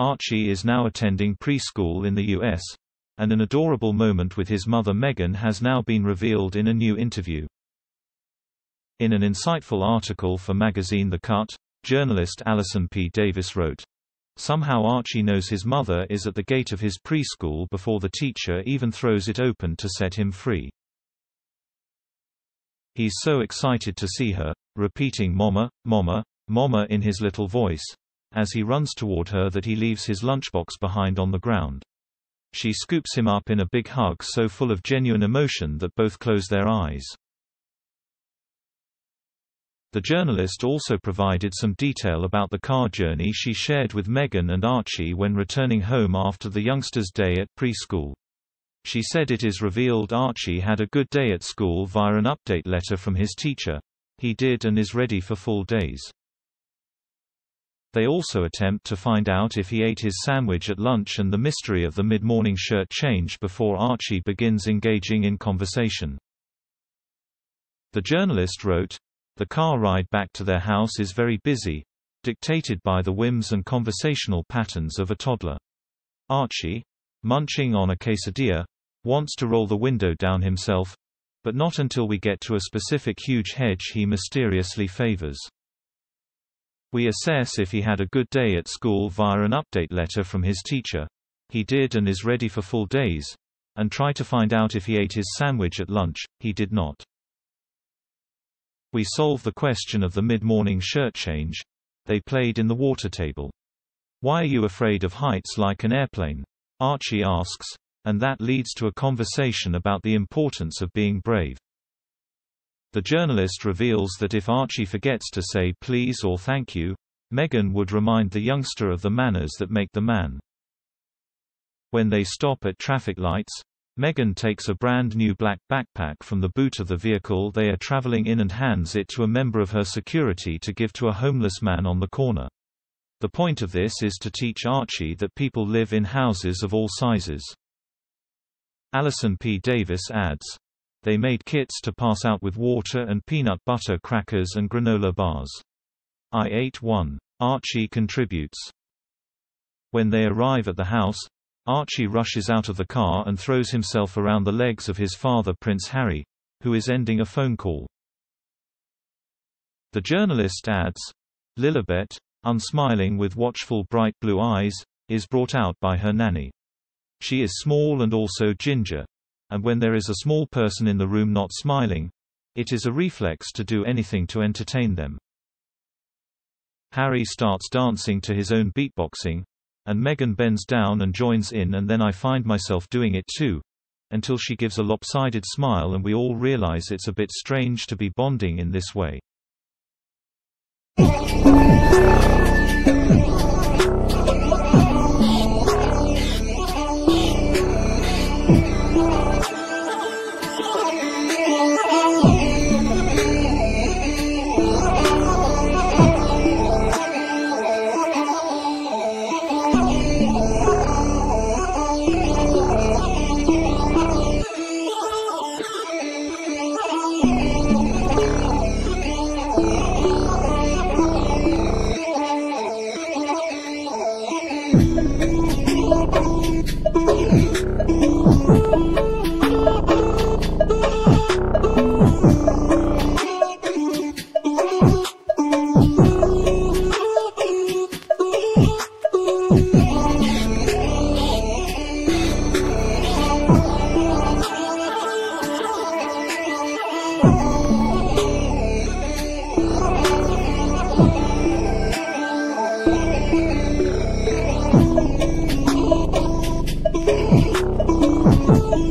Archie is now attending preschool in the U.S., and an adorable moment with his mother Meghan has now been revealed in a new interview. In an insightful article for magazine The Cut, journalist Allison P. Davis wrote, Somehow Archie knows his mother is at the gate of his preschool before the teacher even throws it open to set him free. He's so excited to see her, repeating Mama, Mama, Mama in his little voice, as he runs toward her that he leaves his lunchbox behind on the ground. She scoops him up in a big hug so full of genuine emotion that both close their eyes. The journalist also provided some detail about the car journey she shared with Meghan and Archie when returning home after the youngster's day at preschool. She said it is revealed Archie had a good day at school via an update letter from his teacher. He did and is ready for full days. They also attempt to find out if he ate his sandwich at lunch and the mystery of the mid-morning shirt change before Archie begins engaging in conversation. The journalist wrote, the car ride back to their house is very busy, dictated by the whims and conversational patterns of a toddler. Archie, munching on a quesadilla, wants to roll the window down himself, but not until we get to a specific huge hedge he mysteriously favors. We assess if he had a good day at school via an update letter from his teacher. He did and is ready for full days. And try to find out if he ate his sandwich at lunch, he did not. We solve the question of the mid-morning shirt change. They played in the water table. Why are you afraid of heights like an airplane? Archie asks, and that leads to a conversation about the importance of being brave. The journalist reveals that if Archie forgets to say please or thank you, Meghan would remind the youngster of the manners that make the man. When they stop at traffic lights, Meghan takes a brand new black backpack from the boot of the vehicle they are traveling in and hands it to a member of her security to give to a homeless man on the corner. The point of this is to teach Archie that people live in houses of all sizes. Allison P. Davis adds, They made kits to pass out with water and peanut butter crackers and granola bars. I ate one. Archie contributes. When they arrive at the house, Archie rushes out of the car and throws himself around the legs of his father Prince Harry, who is ending a phone call. The journalist adds, Lilibet, unsmiling with watchful bright blue eyes, is brought out by her nanny. She is small and also ginger, and when there is a small person in the room not smiling, it is a reflex to do anything to entertain them. Harry starts dancing to his own beatboxing, and Meghan bends down and joins in and then I find myself doing it too. Until she gives a lopsided smile and we all realize it's a bit strange to be bonding in this way. Oh.